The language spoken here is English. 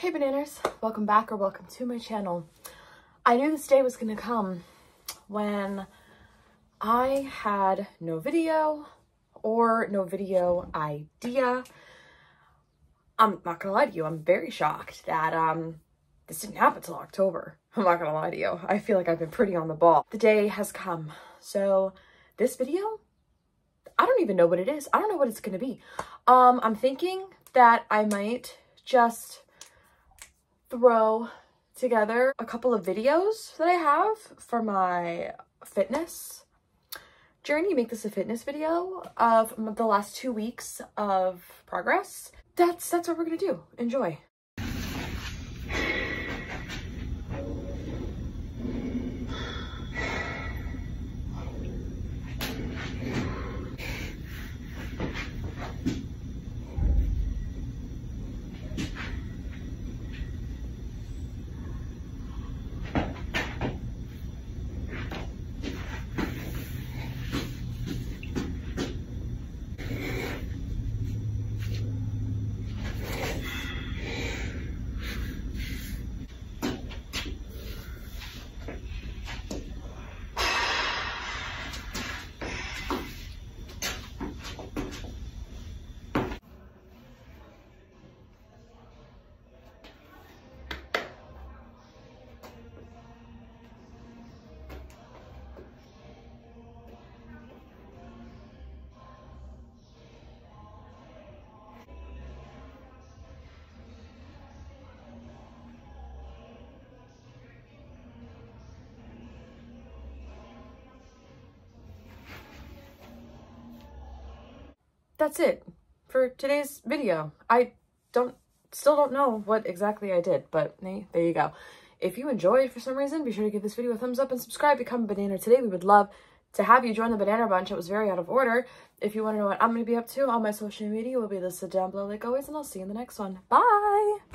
Hey bananas, welcome back or welcome to my channel. I knew this day was gonna come when I had no video or no video idea. I'm not gonna lie to you, I'm very shocked that um this didn't happen till October. I'm not gonna lie to you. I feel like I've been pretty on the ball. The day has come. So this video, I don't even know what it is. I don't know what it's gonna be. Um, I'm thinking that I might just throw together a couple of videos that I have for my fitness journey, make this a fitness video of the last two weeks of progress. That's, that's what we're gonna do. Enjoy. That's it for today's video. I don't, still don't know what exactly I did, but hey, there you go. If you enjoyed for some reason, be sure to give this video a thumbs up and subscribe. Become a banana today. We would love to have you join the Bananner Bunch. It was very out of order. If you want to know what I'm going to be up to, all my social media will be listed down below like always, and I'll see you in the next one. Bye!